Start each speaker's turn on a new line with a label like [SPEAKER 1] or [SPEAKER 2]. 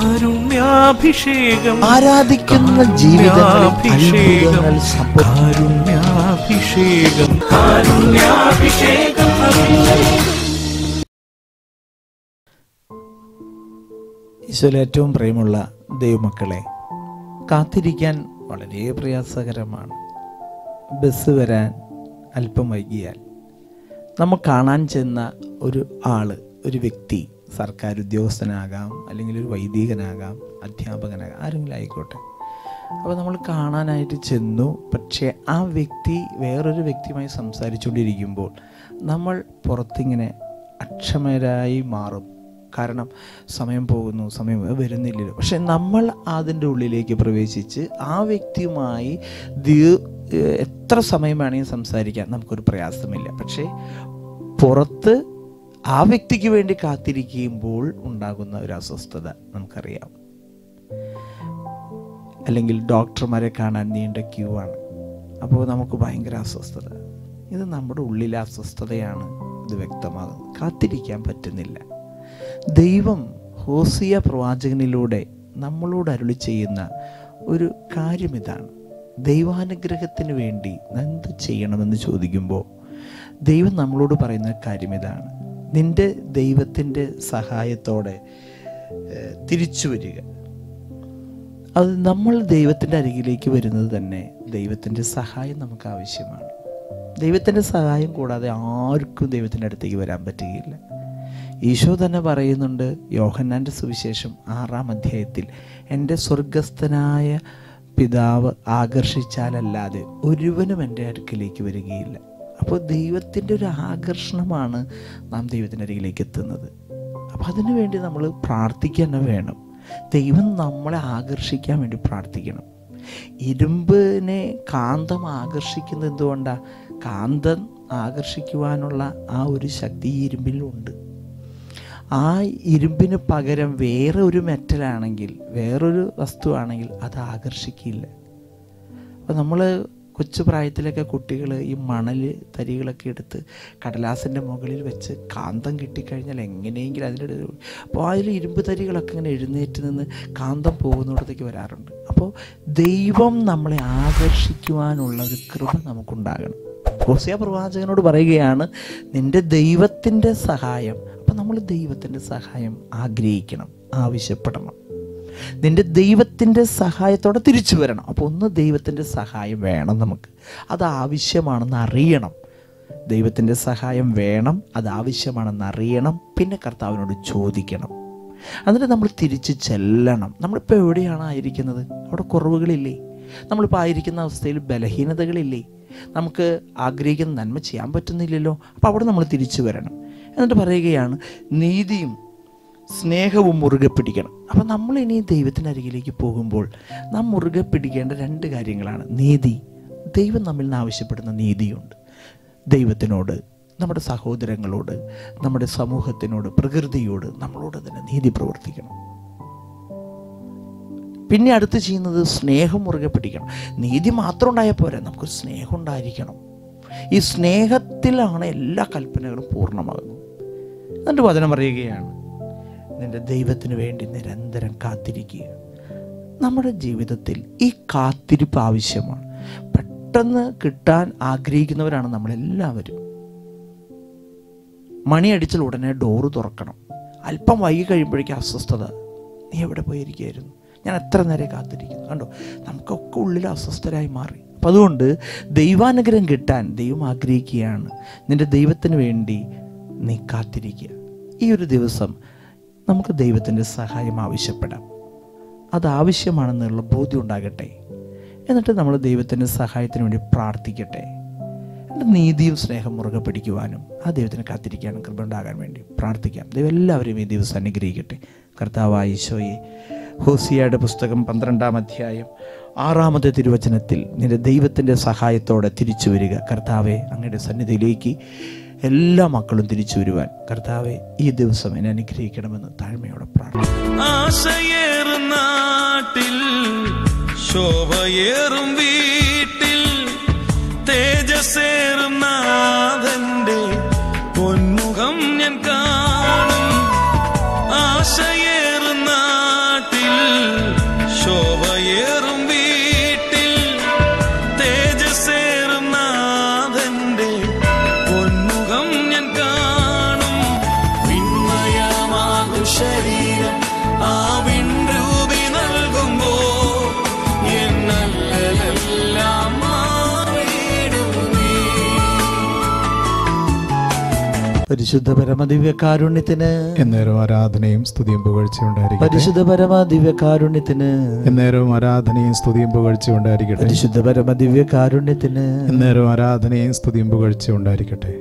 [SPEAKER 1] കാരുണ്യാഭിഷേകം.
[SPEAKER 2] ആരാധിക്കുന്ന ജീവിതങ്ങളിൽ
[SPEAKER 1] കാരുണ്യാഭിഷേകം. കാരുണ്യാഭിഷേകം.
[SPEAKER 2] ഈശോയിൽ ഏറ്റവും പ്രിയമുള്ള ദൈവമക്കളെ കാത്തിരിക്കാൻ വളരെ പ്രയാസകരമാണ്. ബസ് വരാൻ അല്പം വൈകിയാൽ. നമ്മൾ കാണാൻ ചെന്ന ഒരു ആൾ ഒരു വ്യക്തി സർക്കാർ ഉദ്യോഗസ്ഥനാകാം അല്ലെങ്കിൽ ഒരു വൈദികനാകാം അധ്യാപകനാകാം ആരെങ്കിലും ആയിക്കോട്ടെ. അപ്പോൾ നമ്മൾ കാണാനായിട്ട് ചെന്നു. പക്ഷേ ആ വ്യക്തി വേറൊരു വ്യക്തിയുമായി സംസാരിച്ചുകൊണ്ടിരിക്കുമ്പോൾ നമ്മൾ പുറത്തിങ്ങനെ അക്ഷമരായി മാറും. കാരണം സമയം പോകുന്നു സമയം വരുന്നില്ലല്ലോ. പക്ഷെ നമ്മൾ അതിന്റെ ഉള്ളിലേക്ക് പ്രവേശിച്ച് ആ വ്യക്തിയുമായി ദീ- എത്ര സമയം വേണമെങ്കിൽ സംസാരിക്കാൻ നമുക്കൊരു പ്രയാസമില്ല. പക്ഷേ പുറത്ത് ആ വ്യക്തിക്ക് വേണ്ടി കാത്തിരിക്കുമ്പോൾ ഉണ്ടാകുന്ന ഒരു അസ്വസ്ഥത നമുക്കറിയാം. അല്ലെങ്കിൽ ഡോക്ടർമാരെ കാണാൻ നീണ്ട ക്യൂ ആണ്. അപ്പോൾ നമുക്ക് ഭയങ്കര അസ്വസ്ഥത. ഇത് നമ്മുടെ ഉള്ളിലെ അസ്വസ്ഥതയാണ് ഇത് വ്യക്തമാകുന്നത്. കാത്തിരിക്കാൻ പറ്റുന്നില്ല. ദൈവം ഹോസിയ പ്രവാചകനിലൂടെ നമ്മളോട് അരുളി ചെയ്യുന്ന ഒരു കാര്യം ഇതാണ്. ദൈവാനുഗ്രഹത്തിന് വേണ്ടി എന്ത് ചെയ്യണമെന്ന് ചോദിക്കുമ്പോൾ ദൈവം നമ്മളോട് പറയുന്ന കാര്യം ഇതാണ്. നിന്റെ ദൈവത്തിന്റെ സഹായത്തോടെ തിരിച്ചു വരിക. അത് നമ്മൾ ദൈവത്തിന്റെ അരികിലേക്ക് വരുന്നത് തന്നെ ദൈവത്തിന്റെ സഹായം നമുക്ക് ആവശ്യമാണ്. ദൈവത്തിന്റെ സഹായം കൂടാതെ ആർക്കും ദൈവത്തിന്റെ അടുത്തേക്ക് വരാൻ പറ്റുകയില്ല. ഈശോ തന്നെ പറയുന്നുണ്ട് യോഹന്നാന്റെ സുവിശേഷം ആറാം അധ്യായത്തിൽ എന്റെ സ്വർഗസ്ഥനായ പിതാവ് ആകർഷിച്ചാലല്ലാതെ ഒരുവനും എന്റെ അടുക്കിലേക്ക് വരികയില്ല. അപ്പോൾ ദൈവത്തിന്റെ ഒരു ആകർഷണമാണ് നാം ദൈവത്തിന്റെ അരികിലേക്ക് എത്തുന്നത്. അപ്പം അതിനു വേണ്ടി നമ്മൾ പ്രാർത്ഥിക്കുക തന്നെ വേണം. ദൈവം നമ്മളെ ആകർഷിക്കാൻ വേണ്ടി പ്രാർത്ഥിക്കണം. ഇരുമ്പിനെ കാന്തം ആകർഷിക്കുന്നത് എന്തുകൊണ്ടാണ് കാന്തം ആകർഷിക്കുവാനുള്ള ആ ഒരു ശക്തി ഈ ഇരുമ്പിലുണ്ട്. ആ ഇരുമ്പിന് പകരം വേറെ ഒരു മെറ്റലാണെങ്കിൽ വേറൊരു വസ്തുവാണെങ്കിൽ അത് ആകർഷിക്കില്ല. അപ്പോൾ നമ്മൾ കൊച്ചു പ്രായത്തിലൊക്കെ കുട്ടികൾ ഈ മണൽ തരികളൊക്കെ എടുത്ത് കടലാസിന്റെ മുകളിൽ വെച്ച് കാന്തം കിട്ടിക്കഴിഞ്ഞാൽ എങ്ങനെയെങ്കിലും അതിന്റെ അപ്പോൾ അതിൽ ഇരുമ്പ് തരികളൊക്കെ ഇങ്ങനെ എഴുന്നേറ്റ് നിന്ന് കാന്തം പോകുന്നിടത്തേക്ക് വരാറുണ്ട്. അപ്പോൾ ദൈവം നമ്മളെ ആകർഷിക്കുവാനുള്ള ഒരു കൃപ നമുക്കുണ്ടാകണം. ഹോസിയ പ്രവാചകനോട് പറയുകയാണ് നിന്റെ ദൈവത്തിന്റെ സഹായം അപ്പം നമ്മൾ ദൈവത്തിന്റെ സഹായം ആഗ്രഹിക്കണം ആവശ്യപ്പെടണം. നിന്റെ ദൈവത്തിന്റെ സഹായത്തോടെ തിരിച്ചു വരണം. അപ്പോൾ ഒന്ന് ദൈവത്തിന്റെ സഹായം വേണം നമുക്ക്. അത് ആവശ്യമാണെന്ന് അറിയണം. ദൈവത്തിന്റെ സഹായം വേണം അത് ആവശ്യമാണെന്ന് അറിയണം. പിന്നെ കർത്താവിനോട് ചോദിക്കണം. എന്നിട്ട് നമ്മൾ തിരിച്ച് ചെല്ലണം. നമ്മളിപ്പോൾ എവിടെയാണ് ആയിരിക്കുന്നത്? അവിടെ കുറവുകളില്ലേ? നമ്മളിപ്പോൾ ആയിരിക്കുന്ന അവസ്ഥയിൽ ബലഹീനതകളില്ലേ? നമുക്ക് ആഗ്രഹിക്കുന്ന നന്മ ചെയ്യാൻ പറ്റുന്നില്ലല്ലോ. അപ്പോൾ അവിടെ നമ്മൾ തിരിച്ചു വരണം. എന്നിട്ട് പറയുകയാണ് നീതിയും സ്നേഹവും മുറുകെ പിടിക്കണം. അപ്പം നമ്മൾ ഇനി ദൈവത്തിനരികിലേക്ക് പോകുമ്പോൾ നാം മുറുകെ പിടിക്കേണ്ട രണ്ട് കാര്യങ്ങളാണ്. നീതി. ദൈവം നമ്മിൽ നിന്ന് ആവശ്യപ്പെടുന്ന നീതിയുണ്ട്. ദൈവത്തിനോട് നമ്മുടെ സഹോദരങ്ങളോട് നമ്മുടെ സമൂഹത്തിനോട് പ്രകൃതിയോട് നമ്മളോട് തന്നെ നീതി പ്രവർത്തിക്കണം. പിന്നെ അടുത്ത് ചെയ്യുന്നത് സ്നേഹം മുറുകെ പിടിക്കണം. നീതി മാത്രം ഉണ്ടായാൽ പോരാ നമുക്ക് സ്നേഹം ഉണ്ടായിരിക്കണം. ഈ സ്നേഹത്തിലാണ് എല്ലാ കൽപ്പനകളും പൂർണമാകുന്നത്. എന്നിട്ട് വചനം പറയുകയാണ്. നിന്റെ ദൈവത്തിന് വേണ്ടി നിരന്തരം കാത്തിരിക്കുക. നമ്മുടെ ജീവിതത്തിൽ ഈ കാത്തിരിപ്പ് ആവശ്യമാണ്. പെട്ടെന്ന് കിട്ടാൻ ആഗ്രഹിക്കുന്നവരാണ് നമ്മളെല്ലാവരും. മണിയടിച്ചാൽ ഉടനെ ഡോറ് തുറക്കണം. അല്പം വൈകി കഴിയുമ്പോഴേക്കും അസ്വസ്ഥത. നീ എവിടെ പോയിരിക്കുകയായിരുന്നു? ഞാൻ എത്ര നേരം കാത്തിരിക്കുന്നു? കണ്ടോ? നമുക്കൊക്കെ ഉള്ളിൽ അസ്വസ്ഥരായി മാറി. അപ്പം അതുകൊണ്ട് ദൈവാനുഗ്രഹം കിട്ടാൻ ദൈവം ആഗ്രഹിക്കുകയാണ്. നിന്റെ ദൈവത്തിന് വേണ്ടി നീ കാത്തിരിക്കുക. ഈ ഒരു ദിവസം നമുക്ക് ദൈവത്തിന്റെ സഹായം ആവശ്യപ്പെടാം. അത് ആവശ്യമാണെന്നുള്ള ബോധ്യം ഉണ്ടാകട്ടെ എന്നിട്ട് നമ്മൾ ദൈവത്തിന്റെ സഹായത്തിന് വേണ്ടി പ്രാർത്ഥിക്കട്ടെ. എന്നിട്ട് നീതിയും സ്നേഹം മുറുകെ പിടിക്കുവാനും ആ ദൈവത്തിന് കാത്തിരിക്കാനും കൃപ ഉണ്ടാകാൻ വേണ്ടി പ്രാർത്ഥിക്കാം. ദൈവം എല്ലാവരെയും ഈ ദിവസം അനുഗ്രഹിക്കട്ടെ. കർത്താവായ ഈശോയെ ഹോസിയയുടെ പുസ്തകം പന്ത്രണ്ടാം അധ്യായം ആറാമത്തെ തിരുവചനത്തിൽ നിന്റെ ദൈവത്തിന്റെ സഹായത്തോടെ തിരിച്ചു വരിക. കർത്താവെ അങ്ങയുടെ സന്നിധിയിലേക്ക് എല്ലാ മക്കളും തിരിച്ചു വരുവാൻ. കർത്താവെ ഈ ദിവസം എന്നെ അനുഗ്രഹിക്കണമെന്ന് താഴ്മയോടെ
[SPEAKER 1] ശോഭയേറും വീട്ടിൽ തേജസ്സേറും
[SPEAKER 2] പരിശുദ്ധ പരമദിവ്യ കാരുണ്യത്തിന്
[SPEAKER 3] എന്നേരം ആരാധനയും സ്തുതിയും പുകഴ്ചയുണ്ടായിരിക്കും
[SPEAKER 2] പരിശുദ്ധ പരമദിവ്യ കാരുണ്യത്തിന്
[SPEAKER 3] എന്നേരവും ആരാധനയും സ്തുതിയും പുകഴ്ചയുണ്ടായിരിക്കട്ടെ
[SPEAKER 2] പരിശുദ്ധ പരമദിവ്യ കാരുണ്യത്തിന്
[SPEAKER 3] എന്നേരം ആരാധനയും സ്തുതിയും പുകഴ്ചയും ഉണ്ടായിരിക്കട്ടെ.